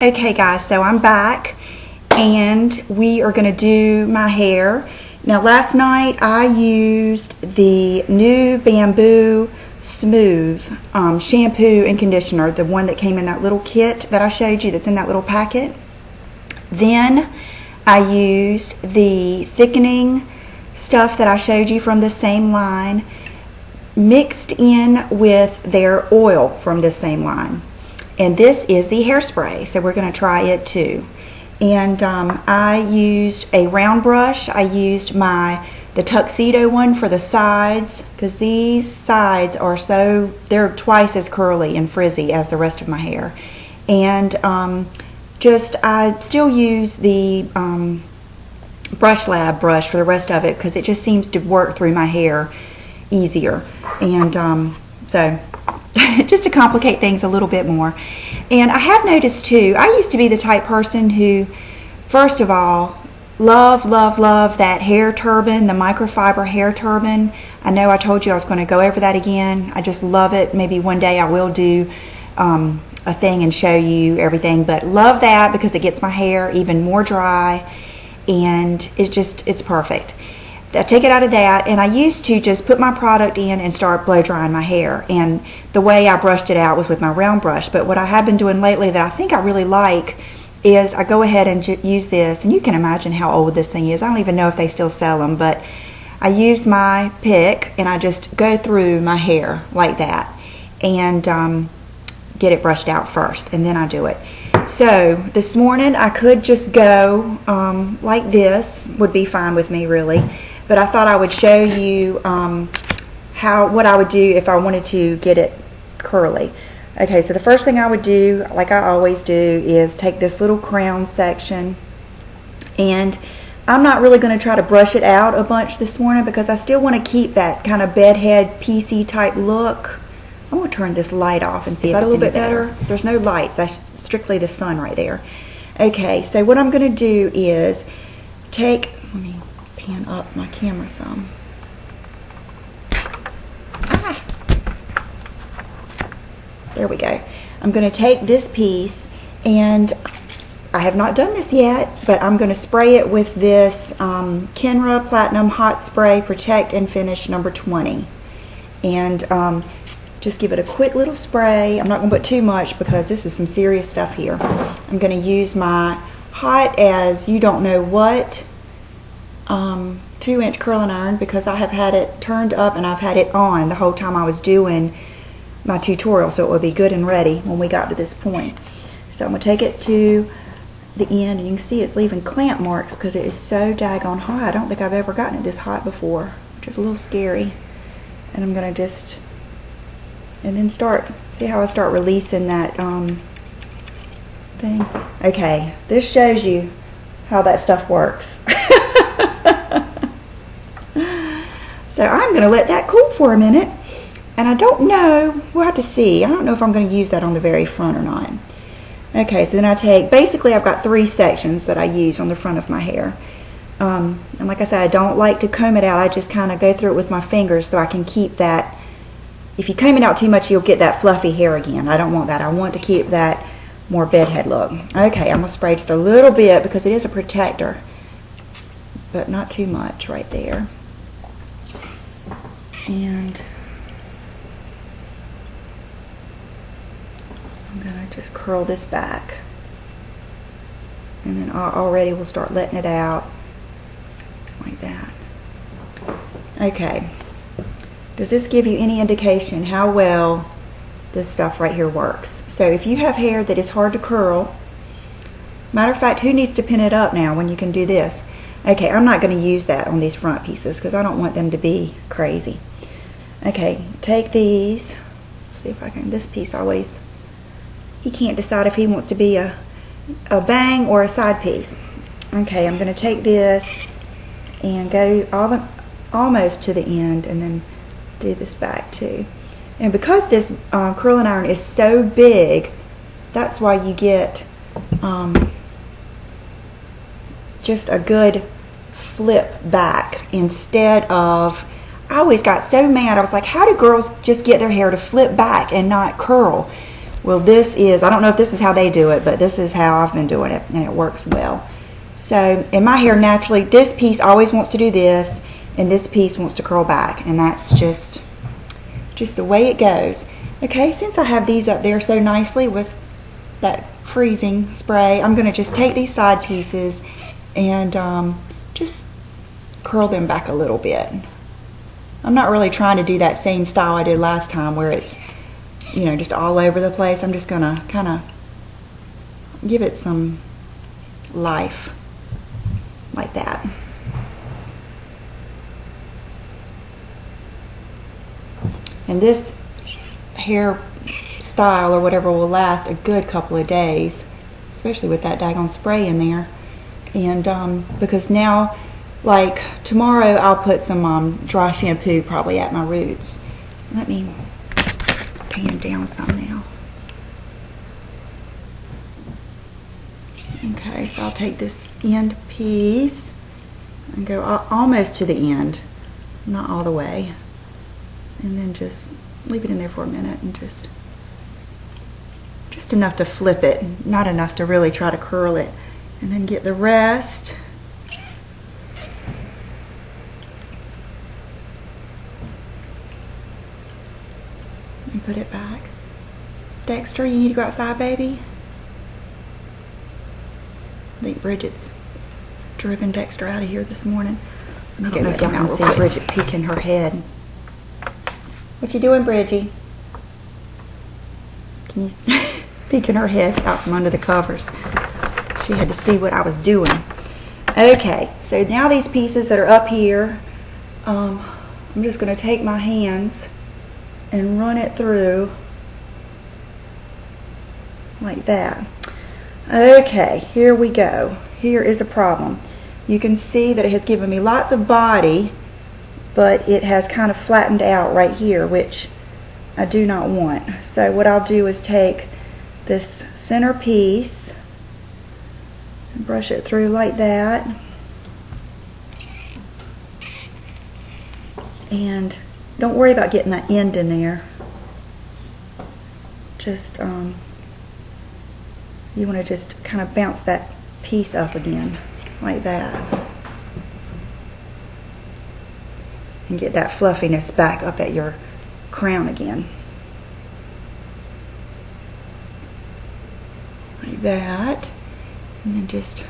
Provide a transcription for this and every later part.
Okay guys, so I'm back and we are going to do my hair. Now last night I used the new Bamboo Smooth um, shampoo and conditioner, the one that came in that little kit that I showed you that's in that little packet. Then I used the thickening stuff that I showed you from the same line mixed in with their oil from the same line and this is the hairspray so we're going to try it too. And um, I used a round brush. I used my the tuxedo one for the sides because these sides are so they're twice as curly and frizzy as the rest of my hair. And um, just I still use the um, BrushLab brush for the rest of it because it just seems to work through my hair easier. And um, so just to complicate things a little bit more. And I have noticed too, I used to be the type person who, first of all, love, love, love that hair turban, the microfiber hair turban. I know I told you I was going to go over that again. I just love it. Maybe one day I will do um, a thing and show you everything. But love that because it gets my hair even more dry and it just, it's perfect. I take it out of that and I used to just put my product in and start blow drying my hair. And the way I brushed it out was with my round brush. But what I have been doing lately that I think I really like is I go ahead and use this. And you can imagine how old this thing is. I don't even know if they still sell them but I use my pick and I just go through my hair like that and um, get it brushed out first and then I do it. So this morning I could just go um, like this. Would be fine with me really but I thought I would show you um, how what I would do if I wanted to get it curly. Okay, so the first thing I would do, like I always do, is take this little crown section and I'm not really going to try to brush it out a bunch this morning because I still want to keep that kind of bedhead PC type look. I'm going to turn this light off and see Is if that a little bit better. better. There's no lights. That's strictly the sun right there. Okay, so what I'm going to do is take, let me pan up my camera some. Ah. There we go. I'm going to take this piece and I have not done this yet, but I'm going to spray it with this um, Kenra Platinum Hot Spray Protect and Finish number 20. And um, just give it a quick little spray. I'm not going to put too much because this is some serious stuff here. I'm going to use my hot as you don't know what um, two inch curling iron because I have had it turned up and I've had it on the whole time I was doing my tutorial so it would be good and ready when we got to this point. So I'm going to take it to the end and you can see it's leaving clamp marks because it is so daggone hot. I don't think I've ever gotten it this hot before, which is a little scary. And I'm going to just, and then start, see how I start releasing that um, thing. Okay, this shows you how that stuff works. So I'm going to let that cool for a minute. And I don't know, we'll have to see. I don't know if I'm going to use that on the very front or not. Okay, so then I take, basically I've got three sections that I use on the front of my hair. Um, and like I said, I don't like to comb it out. I just kind of go through it with my fingers so I can keep that. If you comb it out too much, you'll get that fluffy hair again. I don't want that. I want to keep that more bedhead look. Okay, I'm going to spray just a little bit because it is a protector. But not too much right there and I'm gonna just curl this back. And then already we'll start letting it out like that. Okay. Does this give you any indication how well this stuff right here works? So if you have hair that is hard to curl matter of fact who needs to pin it up now when you can do this? Okay I'm not going to use that on these front pieces because I don't want them to be crazy Okay, take these. See if I can, this piece always, he can't decide if he wants to be a, a bang or a side piece. Okay, I'm going to take this and go all the, almost to the end and then do this back too. And because this um, curling iron is so big, that's why you get um, just a good flip back instead of I always got so mad. I was like, how do girls just get their hair to flip back and not curl? Well, this is, I don't know if this is how they do it, but this is how I've been doing it, and it works well. So, in my hair, naturally, this piece always wants to do this, and this piece wants to curl back, and that's just, just the way it goes. Okay, since I have these up there so nicely with that freezing spray, I'm going to just take these side pieces and um, just curl them back a little bit. I'm not really trying to do that same style I did last time where it's, you know, just all over the place. I'm just going to kind of give it some life like that. And this hair style or whatever will last a good couple of days, especially with that daggone spray in there. And um, because now, like tomorrow, I'll put some um, dry shampoo probably at my roots. Let me pan down some now. Okay, so I'll take this end piece and go almost to the end, not all the way. And then just leave it in there for a minute and just just enough to flip it, not enough to really try to curl it. And then get the rest. And put it back. Dexter, you need to go outside, baby. I think Bridget's driven Dexter out of here this morning. Let me go let him out see Bridget peeking her head. What you doing, Bridgie? Can you... peeking her head out from under the covers. She had to see what I was doing. Okay, so now these pieces that are up here, um, I'm just going to take my hands and run it through like that. Okay, here we go. Here is a problem. You can see that it has given me lots of body, but it has kind of flattened out right here, which I do not want. So what I'll do is take this center piece and brush it through like that. And don't worry about getting that end in there. Just, um, you want to just kind of bounce that piece up again, like that. And get that fluffiness back up at your crown again. like that. And then just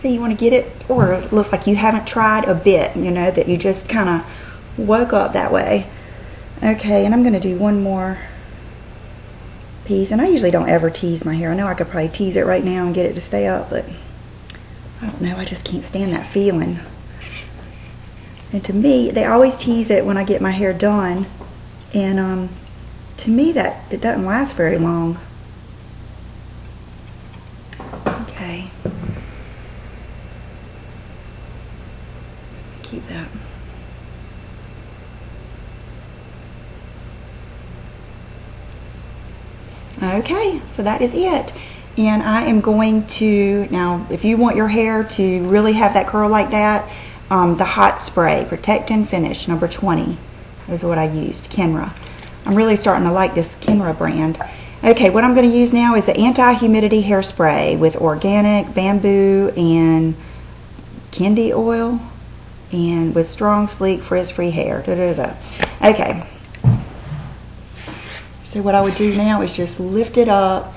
see you want to get it or it looks like you haven't tried a bit, you know, that you just kind of woke up that way. Okay, and I'm going to do one more piece. And I usually don't ever tease my hair. I know I could probably tease it right now and get it to stay up, but I don't know. I just can't stand that feeling. And to me, they always tease it when I get my hair done. And um, to me that it doesn't last very long. Okay. Keep that. Okay, so that is it. And I am going to, now if you want your hair to really have that curl like that, um, the hot spray, Protect and Finish, number 20, is what I used, Kenra. I'm really starting to like this Kenra brand. Okay, what I'm going to use now is the anti-humidity hairspray with organic bamboo and kendi oil and with strong, sleek, frizz-free hair. Da, da, da. Okay. So what I would do now is just lift it up.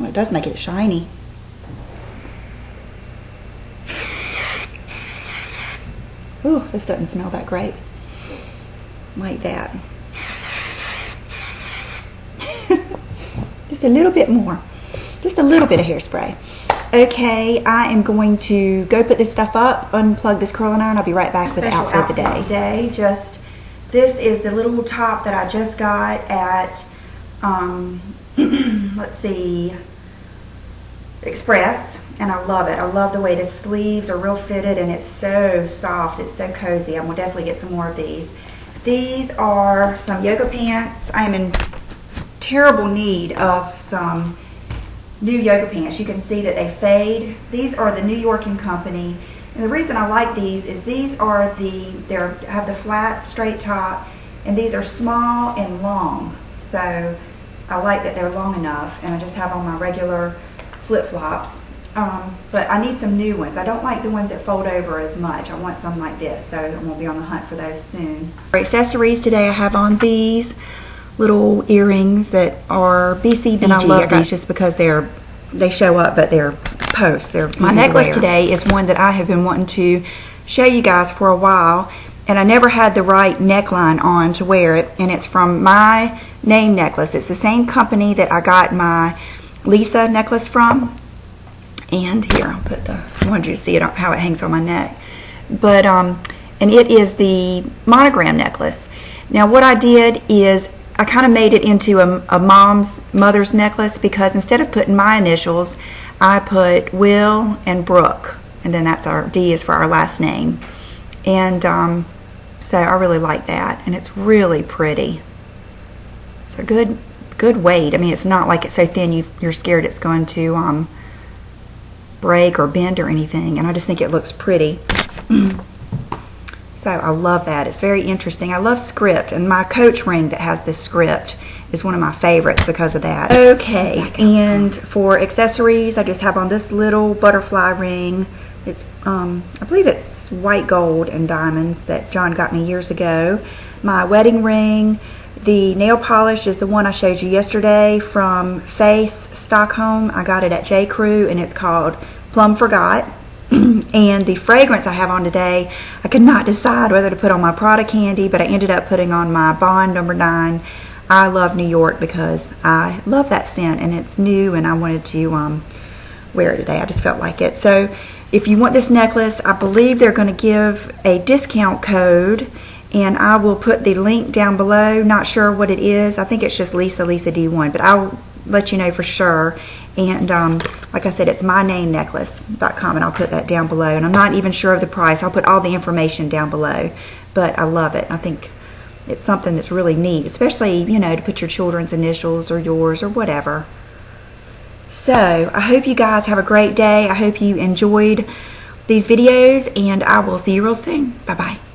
Oh, it does make it shiny. Ooh, this doesn't smell that great like that. just a little bit more. Just a little bit of hairspray. Okay, I am going to go put this stuff up, unplug this curling iron. I'll be right back with the outfit of the day. Today, just this is the little top that I just got at, um, let's see, Express, and I love it. I love the way the sleeves are real fitted, and it's so soft. It's so cozy. I'm gonna definitely get some more of these. These are some yoga pants. I am in terrible need of some new yoga pants. You can see that they fade. These are the New York and Company. And the reason I like these is these are the, they have the flat, straight top, And these are small and long. So I like that they're long enough. And I just have on my regular flip-flops. Um, but I need some new ones. I don't like the ones that fold over as much. I want some like this. So I'm going to be on the hunt for those soon. For accessories today, I have on these little earrings that are BCBG. And I love these just because they're they show up, but they're posts. They're my necklace to today is one that I have been wanting to show you guys for a while, and I never had the right neckline on to wear it. And it's from my name necklace. It's the same company that I got my Lisa necklace from. And here, I'll put the. I wanted you to see it how it hangs on my neck, but um, and it is the monogram necklace. Now, what I did is I kind of made it into a, a, mom's mother's necklace because instead of putting my initials, I put Will and Brooke, and then that's our D is for our last name. And um, so I really like that, and it's really pretty. It's a good good weight. I mean, it's not like it's so thin you, you're scared it's going to um, break or bend or anything, and I just think it looks pretty. So I love that. It's very interesting. I love script, and my coach ring that has this script is one of my favorites because of that. Okay, and for accessories, I just have on this little butterfly ring. It's, um, I believe it's white gold and diamonds that John got me years ago. My wedding ring, the nail polish is the one I showed you yesterday from Face Stockholm. I got it at J. Crew, and it's called Plum Forgot. and the fragrance I have on today, I could not decide whether to put on my Prada candy, but I ended up putting on my Bond number nine. I love New York because I love that scent and it's new and I wanted to um, wear it today. I just felt like it. So if you want this necklace, I believe they're going to give a discount code and I will put the link down below. Not sure what it is. I think it's just Lisa Lisa D1, but I'll let you know for sure. And um, like I said, it's mynamenecklace.com, and I'll put that down below. And I'm not even sure of the price. I'll put all the information down below. But I love it. I think it's something that's really neat, especially, you know, to put your children's initials or yours or whatever. So, I hope you guys have a great day. I hope you enjoyed these videos, and I will see you real soon. Bye-bye.